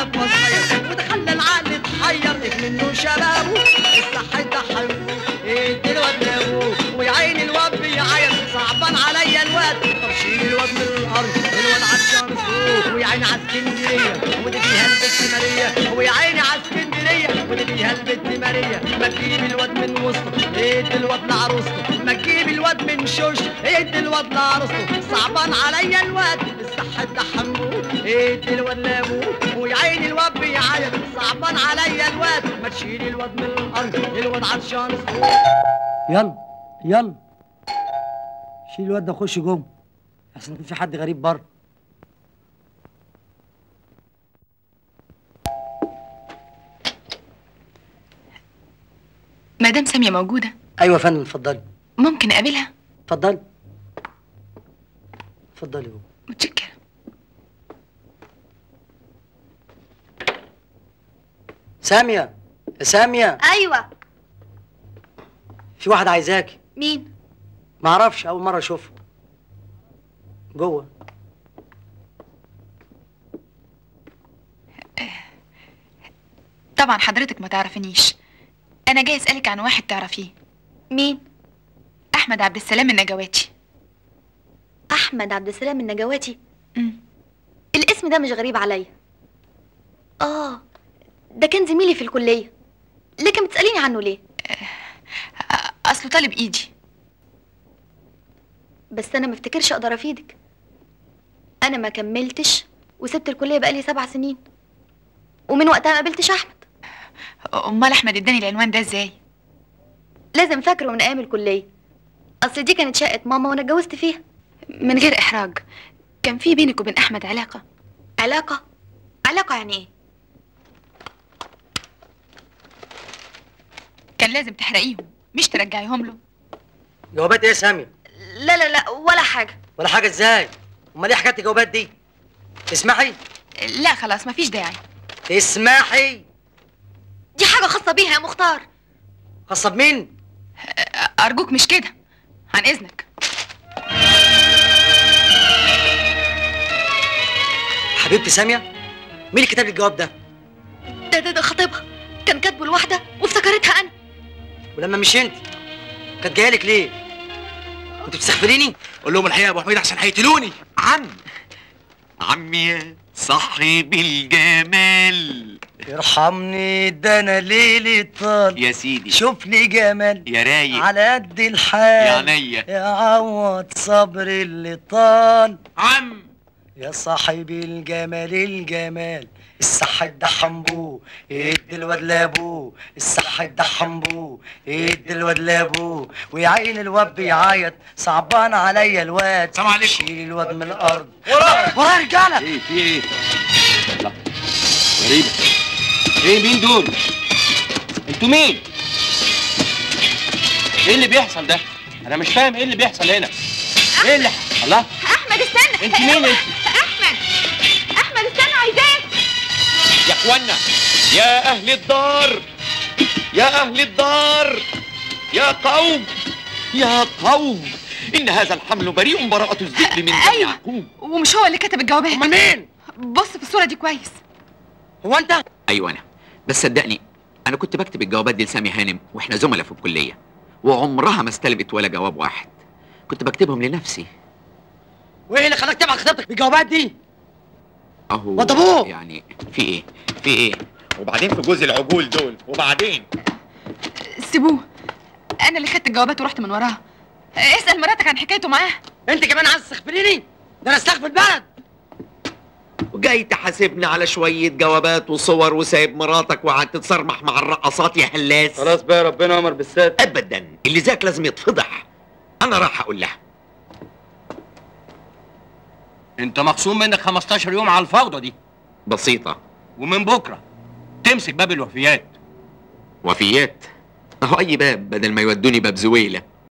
قاعد في اللفه صغير وتخلى العقل اتحير منه شبابه استحد حبه ادي الواد لابوه ويا عيني الواد بيعيط صعبان عليا الواد. طب شيل الواد من الأرض. الواد عطشان سكوت ويا عيني على اسكندريه ودي فيها البت ماريا ويا عيني على اسكندريه ودي فيها البت ماريا ما تجيب الواد من وسطه ادي الواد لعروسته. ما تجيب الواد من شوش. ادي الواد لعروسته. صعبان عليا الواد. الصحة تحمه ادي الواد لابوه صعبان عليا الواد. ما تشيل الواد من الأرض الواد عطشان يلا يلا. شيل الواد ده خش جوه احسن يكون في حد غريب بره. مدام سامية موجودة. أيوه يا فندم اتفضلي. ممكن أقابلها؟ اتفضلي. اتفضلي جوه متشكرة. سامية يا سامية. أيوه. في واحد عايزاكي مين؟ ما أعرفش أول مرة اشوفها جوه. طبعا حضرتك ما تعرفنيش. أنا جاي أسألك عن واحد تعرفيه. مين؟ أحمد عبد السلام النجواتي. أحمد عبد السلام النجواتي؟ مم. الاسم ده مش غريب عليا. آه. ده كان زميلي في الكلية. لكن بتسأليني عنه ليه؟ أ- أصله طالب إيدي. بس أنا ما افتكرش أقدر أفيدك. أنا ما كملتش وسبت الكلية بقالي سبع سنين. ومن وقتها ما قابلتش أحمد. أمال أحمد إداني العنوان ده إزاي؟ لازم فاكره من أيام الكلية. أصل دي كانت شقة ماما وأنا اتجوزت فيها. من غير إحراج. كان في بينك وبين أحمد علاقة؟ علاقة؟ علاقة يعني إيه؟ كان لازم تحرقيهم مش ترجعيهم له. جوابات إيه يا ساميه لا لا لا ولا حاجة. ولا حاجة إزاي؟ أمال إيه حكاية الجوابات دي؟ اسمحي. لا خلاص مفيش داعي. اسمحي. دي حاجة خاصة بيها يا مختار. خاصة بمين؟ أرجوك مش كده. عن إذنك. حبيبتي سامية مين اللي كتب لي الجواب ده؟ ده ده ده خطيبها. كان كاتبه لوحدة وافتكرتها أنا. ولما مش انت كانت جاية لك ليه؟ كنت بتستخبريني قول لهم الحقيقة يا أبو حميد عشان هيقتلوني. عم. عمي صاحب الجمال. ارحمني ده أنا ليلي طال. يا سيدي. شوف لي جمال. يا رايق. على قد الحال. يا عينيا. يا عوض صبر اللي طال. عم. يا صاحب الجمال الجمال. الصح ده حنبوه ادي الواد لابوه الصح ده حنبوه ادي الواد لابوه ويا عين الواد بيعيط. صعبان عليا الواد. سلام عليكم. شيل الواد من الأرض. وراه وراه يا رجالة! إيه في. إيه لا. غريبة إيه مين دول؟ أنتوا مين؟ إيه اللي بيحصل ده؟ أنا مش فاهم إيه اللي بيحصل هنا. إيه اللي الله. أحمد استنى. انت مين؟ انت اخوانا يا أهل الدار يا أهل الدار يا قوم يا قوم. إن هذا الحمل بريء براءة الذئب من دم أيوة. يعقوب ومش هو اللي كتب الجوابات امال مين؟ بص في الصورة دي كويس. هو أنت؟ أيوه أنا. بس صدقني أنا كنت بكتب الجوابات دي لسامي هانم وإحنا زملاء في الكلية وعمرها ما استلمت ولا جواب واحد. كنت بكتبهم لنفسي. وإيه اللي خلاك تبعت خطيبتك بالجوابات دي؟ أهو وضبوه. يعني في إيه؟ في إيه؟ وبعدين في جوز العجول دول وبعدين؟ سيبوه. أنا اللي خدت الجوابات ورحت من وراها. اسأل مراتك عن حكايته معاه. أنت كمان عايز تستخبريني ده أنا استخبر البلد. وجاي تحاسبني على شوية جوابات وصور وسايب مراتك وقعدت تتصرمح مع الرقصات يا هلاس. خلاص بقى ربنا أمر بالسات ابدا اللي ذاك لازم يتفضح. أنا راح أقول لها. انت مخصوم منك 15 يوم على الفوضى دي. بسيطة. ومن بكرة تمسك باب الوفيات. وفيات؟ اهو أي باب بدل ما يودوني باب زويلة؟